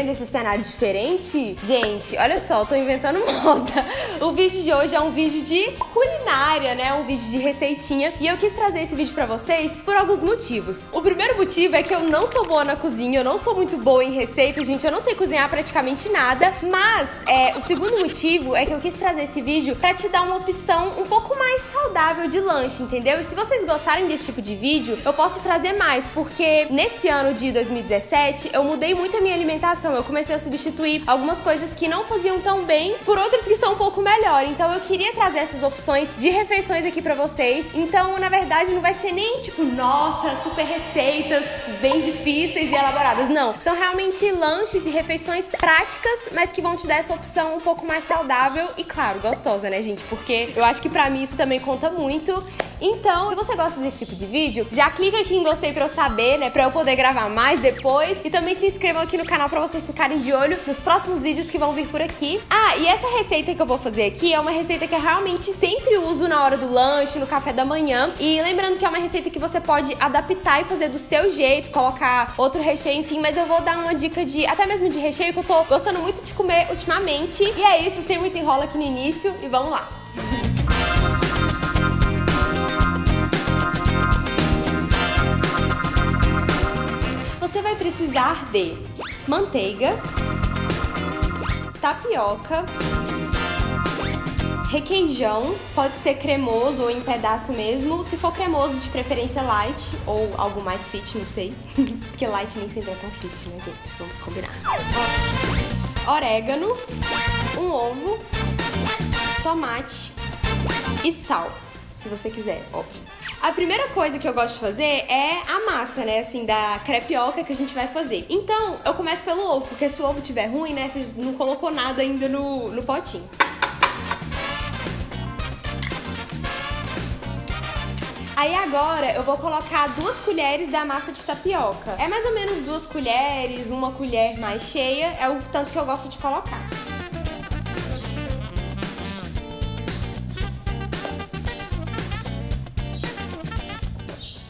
nesse cenário diferente? Gente, olha só, eu tô inventando moda. O vídeo de hoje é um vídeo de culinária, né? Um vídeo de receitinha. E eu quis trazer esse vídeo pra vocês por alguns motivos. O primeiro motivo é que eu não sou boa na cozinha, eu não sou muito boa em receitas, gente. Eu não sei cozinhar praticamente nada. Mas é, o segundo motivo é que eu quis trazer esse vídeo pra te dar uma opção um pouco mais saudável de lanche, entendeu? E se vocês gostarem desse tipo de vídeo, eu posso trazer mais, porque nesse ano de 2017 eu mudei muito a minha alimentação. Eu comecei a substituir algumas coisas que não faziam tão bem por outras que são um pouco melhor. Então eu queria trazer essas opções de refeições aqui pra vocês. Então, na verdade, não vai ser nem tipo, nossa, super receitas bem difíceis e elaboradas. Não. São realmente lanches e refeições práticas, mas que vão te dar essa opção um pouco mais saudável e, claro, gostosa, né, gente? Porque eu acho que pra mim isso também conta muito. Então, se você gosta desse tipo de vídeo, já clica aqui em gostei pra eu saber, né? Pra eu poder gravar mais depois. E também se inscrevam aqui no canal pra vocês ficarem de olho nos próximos vídeos que vão vir por aqui. Ah, e essa receita que eu vou fazer aqui é uma receita que eu realmente sempre uso na hora do lanche, no café da manhã. E lembrando que é uma receita que você pode adaptar e fazer do seu jeito, colocar outro recheio, enfim. Mas eu vou dar uma dica de, até mesmo de recheio, que eu tô gostando muito de comer ultimamente. E é isso, sem muito enrola aqui no início. E vamos lá. De manteiga, tapioca, requeijão, pode ser cremoso ou em pedaço mesmo. Se for cremoso, de preferência light ou algo mais fit, não sei. Porque light nem sempre é tão fit, né, gente? Vamos combinar. Orégano, um ovo, tomate e sal, se você quiser, óbvio. A primeira coisa que eu gosto de fazer é a massa, né, assim, da crepioca que a gente vai fazer. Então, eu começo pelo ovo, porque se o ovo tiver ruim, né, você não colocou nada ainda no, no potinho. Aí agora eu vou colocar duas colheres da massa de tapioca. É mais ou menos duas colheres, uma colher mais cheia, é o tanto que eu gosto de colocar.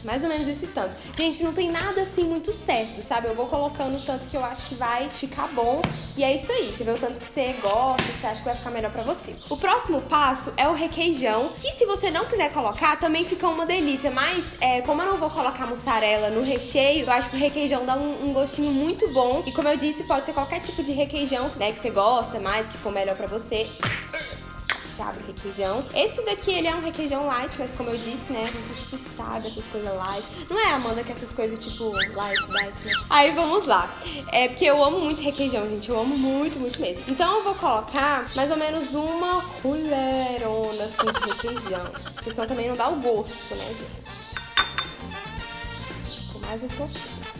Mais ou menos esse tanto. Gente, não tem nada assim muito certo, sabe? Eu vou colocando o tanto que eu acho que vai ficar bom. E é isso aí. Você vê o tanto que você gosta, que você acha que vai ficar melhor pra você. O próximo passo é o requeijão, que se você não quiser colocar, também fica uma delícia. Mas, é, como eu não vou colocar mussarela no recheio, eu acho que o requeijão dá um, um gostinho muito bom. E como eu disse, pode ser qualquer tipo de requeijão, né? Que você gosta mais, que for melhor pra você sabe, requeijão. Esse daqui, ele é um requeijão light, mas como eu disse, né, nunca se sabe essas coisas light. Não é, Amanda, que essas coisas tipo light, light, né? Aí, vamos lá. É porque eu amo muito requeijão, gente. Eu amo muito, muito mesmo. Então, eu vou colocar mais ou menos uma colherona, assim, de requeijão. Porque senão também não dá o gosto, né, gente? Mais um pouquinho.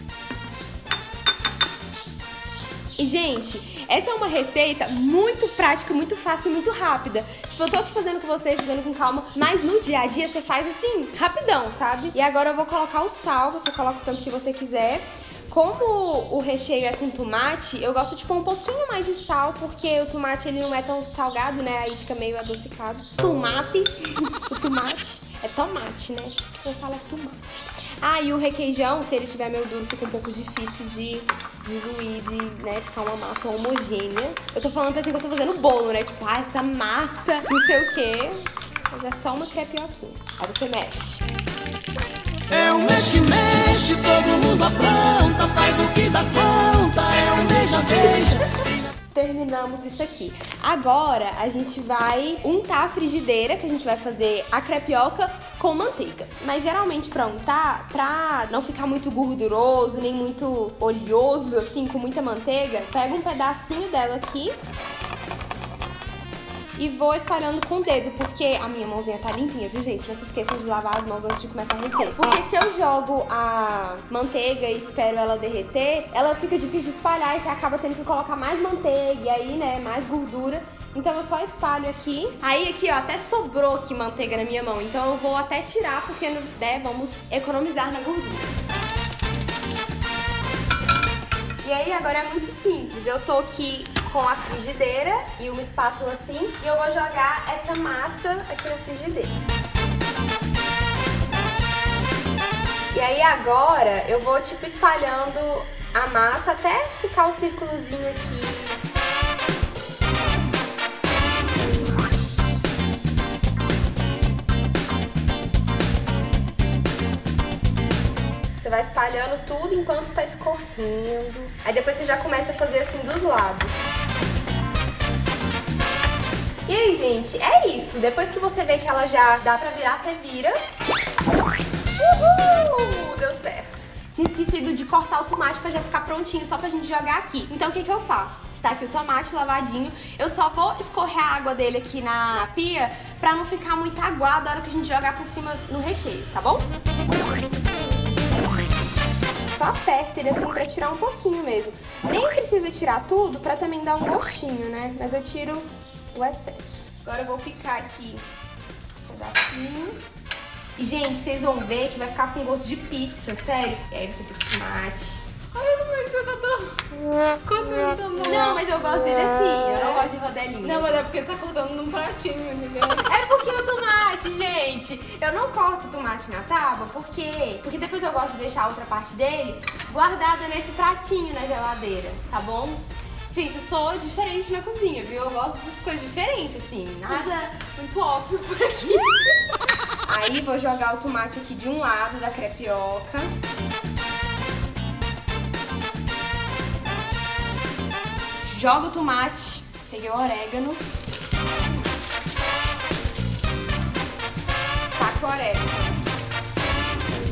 E, gente, essa é uma receita muito prática, muito fácil e muito rápida. Tipo, eu tô aqui fazendo com vocês, fazendo com calma, mas no dia a dia você faz assim, rapidão, sabe? E agora eu vou colocar o sal, você coloca o tanto que você quiser. Como o recheio é com tomate, eu gosto de pôr um pouquinho mais de sal, porque o tomate ele não é tão salgado, né? Aí fica meio adocicado. Tomate, o tomate é tomate, né? Eu falo tomate. Ah, e o requeijão, se ele tiver meio duro, fica um pouco difícil de diluir, de né, ficar uma massa homogênea. Eu tô falando pensando que eu tô fazendo bolo, né? Tipo, ah, essa massa, não sei o quê. Mas é só uma crepioquinha. Aí você mexe. É um mexe, mexe, todo mundo apronta, faz o que dá conta, é um beija, beija. Terminamos isso aqui. Agora a gente vai untar a frigideira, que a gente vai fazer a crepioca com manteiga. Mas geralmente pra untar, pra não ficar muito gorduroso, nem muito oleoso, assim, com muita manteiga, pega um pedacinho dela aqui e vou espalhando com o dedo, porque a minha mãozinha tá limpinha, viu, gente? Não se esqueçam de lavar as mãos antes de começar a receita. Porque se eu jogo a manteiga e espero ela derreter, ela fica difícil de espalhar e você acaba tendo que colocar mais manteiga e aí, né, mais gordura. Então eu só espalho aqui. Aí aqui, ó, até sobrou aqui manteiga na minha mão. Então eu vou até tirar, porque, né, vamos economizar na gordura. E aí agora é muito simples. Eu tô aqui com a frigideira e uma espátula assim. E eu vou jogar essa massa aqui na frigideira. E aí agora eu vou tipo espalhando a massa até ficar o círculozinho aqui. vai espalhando tudo enquanto está escorrendo. Aí depois você já começa a fazer assim dos lados. E aí, gente, é isso. Depois que você vê que ela já dá pra virar, você vira. Uhul! Deu certo. Tinha esquecido de cortar o tomate pra já ficar prontinho, só pra gente jogar aqui. Então o que que eu faço? Está aqui o tomate lavadinho. Eu só vou escorrer a água dele aqui na, pia pra não ficar muito aguado na hora que a gente jogar por cima no recheio, tá bom? só aperta ele assim pra tirar um pouquinho mesmo. Nem precisa tirar tudo pra também dar um gostinho, né? Mas eu tiro o excesso. Agora eu vou picar aqui os pedacinhos. E, gente, vocês vão ver que vai ficar com gosto de pizza, sério. E aí você pica o tomate. Ai, como é que você tá tão... Cortando tão bom. Não, mas eu gosto dele assim, eu não gosto de rodelinho. Não, mas é porque você tá cortando num pratinho, entendeu? É porque o tomate, gente, eu não corto tomate na tábua, porque porque depois eu gosto de deixar a outra parte dele guardada nesse pratinho na geladeira, tá bom? Gente, eu sou diferente na cozinha, viu? Eu gosto dessas coisas diferentes, assim, nada muito óbvio por aqui. Aí vou jogar o tomate aqui de um lado da crepioca. Joga o tomate, peguei o orégano. Taca o orégano.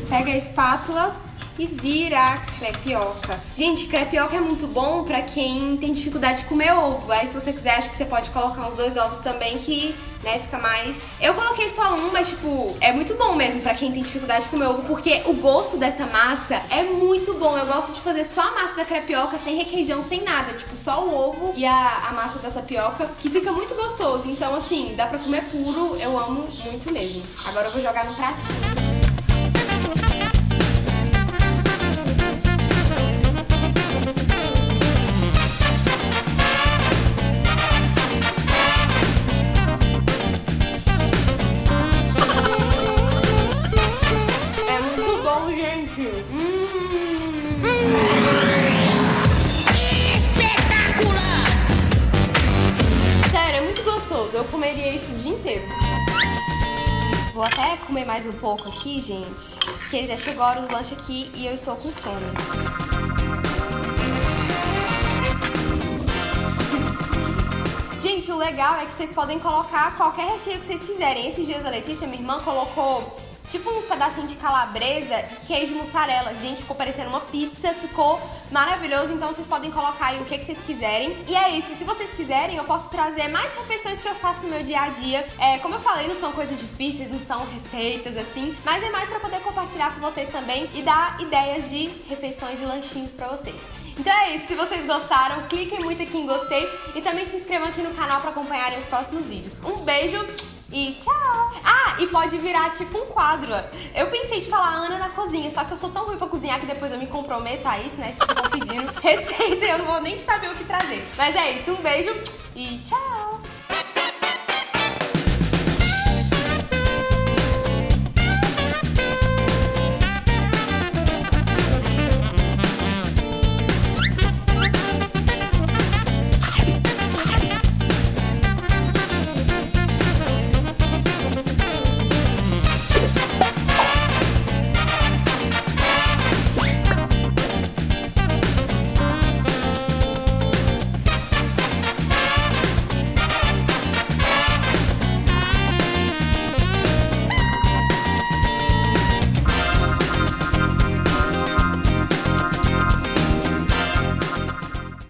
Pega a espátula e vira crepioca. Gente, crepioca é muito bom pra quem tem dificuldade de comer ovo. Aí se você quiser, acho que você pode colocar uns dois ovos também que, né, fica mais... Eu coloquei só um, mas tipo, é muito bom mesmo pra quem tem dificuldade de comer ovo, porque o gosto dessa massa é muito bom. Eu gosto de fazer só a massa da crepioca, sem requeijão, sem nada. Tipo, só o ovo e a, a massa da tapioca, que fica muito gostoso. Então, assim, dá pra comer puro, eu amo muito mesmo. Agora eu vou jogar no pratinho. Mais um pouco aqui, gente, porque já chegou a hora do lanche aqui e eu estou com fome. Gente, o legal é que vocês podem colocar qualquer recheio que vocês quiserem. Esses dias a Letícia, minha irmã, colocou tipo uns pedacinhos de calabresa e queijo mussarela. Gente, ficou parecendo uma pizza, ficou maravilhoso. Então vocês podem colocar aí o que, que vocês quiserem. E é isso, se vocês quiserem, eu posso trazer mais refeições que eu faço no meu dia a dia. É, como eu falei, não são coisas difíceis, não são receitas assim, mas é mais para poder compartilhar com vocês também e dar ideias de refeições e lanchinhos para vocês. Então é isso, se vocês gostaram, cliquem muito aqui em gostei e também se inscrevam aqui no canal para acompanharem os próximos vídeos. Um beijo pode virar tipo um quadro. Eu pensei de falar Ana na cozinha, só que eu sou tão ruim pra cozinhar que depois eu me comprometo a isso, né? Se estão pedindo receita, eu não vou nem saber o que trazer. Mas é isso, um beijo e tchau!